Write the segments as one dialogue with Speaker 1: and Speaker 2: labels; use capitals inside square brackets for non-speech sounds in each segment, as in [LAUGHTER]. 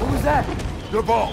Speaker 1: Was that?
Speaker 2: The ball.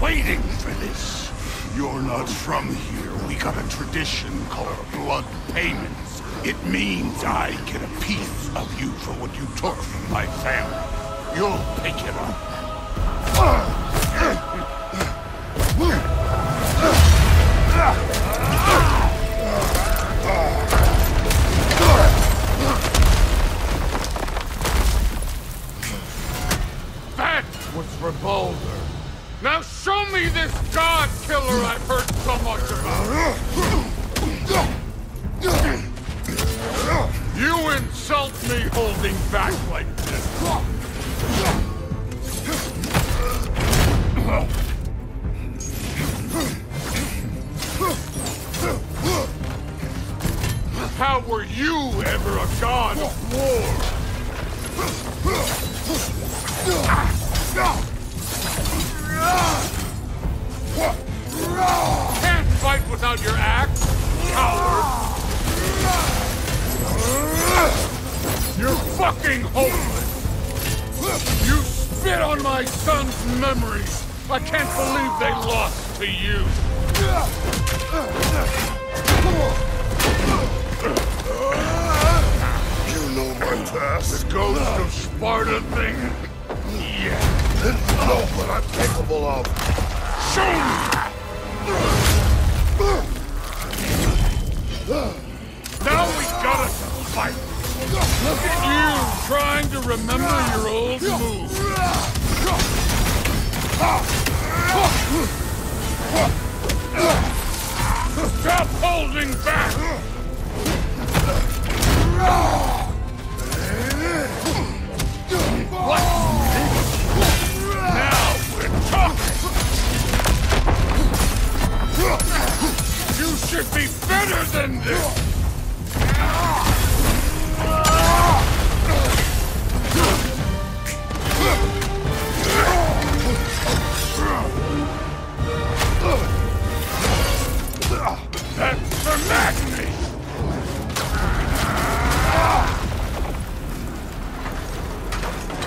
Speaker 3: Waiting for this. You're not from here. We got a tradition called blood payments. It means I get a piece of you for what you took from my family. You'll pick it up.
Speaker 4: That was for Baldur. Now me this god killer I've heard so much about. You insult me holding back like this. How were you ever a god of war? On my son's memories! I can't believe they lost to you!
Speaker 3: You know my past.
Speaker 4: The ghost of Sparta thing? Yeah.
Speaker 3: You know what I'm capable of.
Speaker 4: Show me! Now we gotta fight! Look at you trying to remember your old moves! Stop holding back! What? Now we're talking! You should be better than this!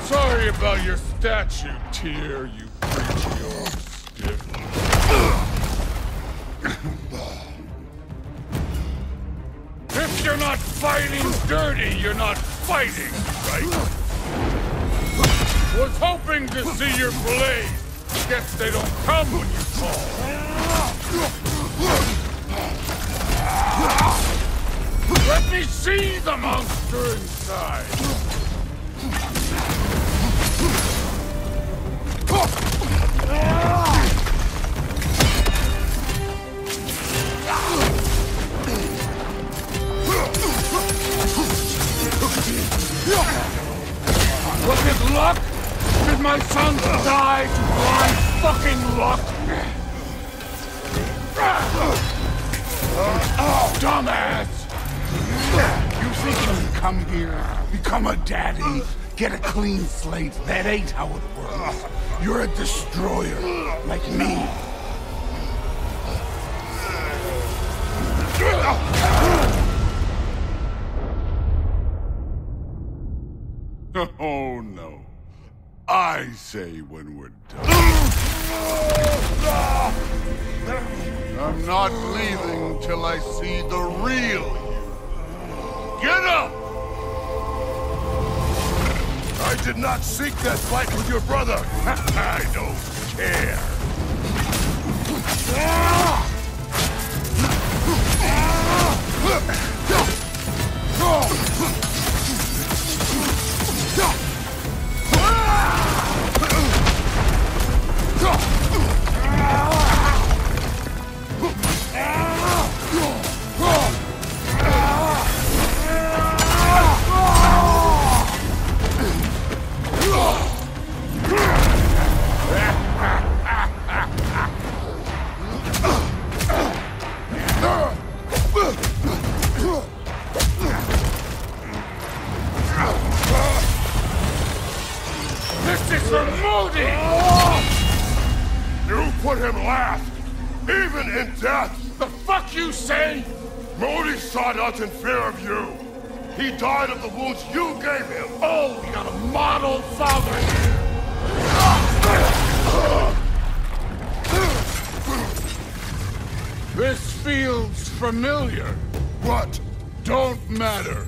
Speaker 4: Sorry about your statue, Tyr, you preachy old stiff. If you're not fighting dirty, you're not fighting, right? Was hoping to see your blade. Guess they don't come when you call. Let me see the monster inside. It luck? Did my son die to blind fucking luck? dumbass!
Speaker 3: You think you can come here, become a daddy, get a clean slate? That ain't how it works. You're a destroyer, like me. [LAUGHS] Oh no.
Speaker 2: I say when we're done. I'm not leaving till I see the real you. Get up!
Speaker 3: I did not seek that fight with your brother. [LAUGHS] I don't care.
Speaker 4: This
Speaker 3: put him last, even in death.
Speaker 4: The fuck you say?
Speaker 3: Modi sought us in fear of you. He died of the wounds you gave him.
Speaker 4: Oh, we got a model father here! This feels familiar.
Speaker 3: What?
Speaker 4: Don't matter.